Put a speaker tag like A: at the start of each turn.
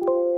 A: you